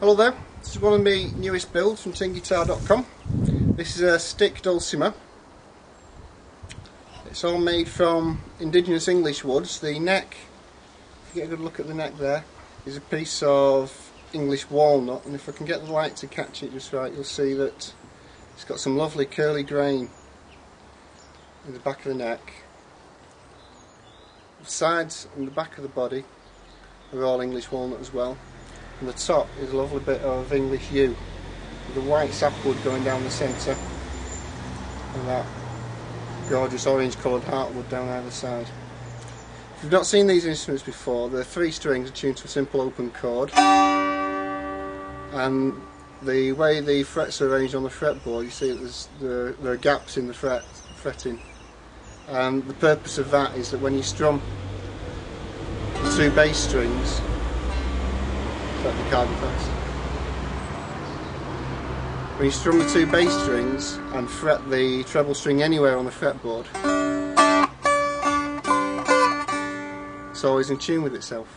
Hello there, this is one of my newest builds from tinguitar.com. This is a stick dulcimer. It's all made from indigenous English woods. The neck, if you get a good look at the neck there, is a piece of English walnut and if I can get the light to catch it just right you'll see that it's got some lovely curly grain in the back of the neck. The sides and the back of the body are all English walnut as well the top is a lovely bit of English yew with the white sapwood going down the centre. And that gorgeous orange coloured heartwood down either side. If you've not seen these instruments before, the three strings are tuned to a simple open chord. And the way the frets are arranged on the fretboard you see there's, there, there are gaps in the fret, fretting. And the purpose of that is that when you strum the two bass strings the card first. When you strum the two bass strings and fret the treble string anywhere on the fretboard, it's always in tune with itself.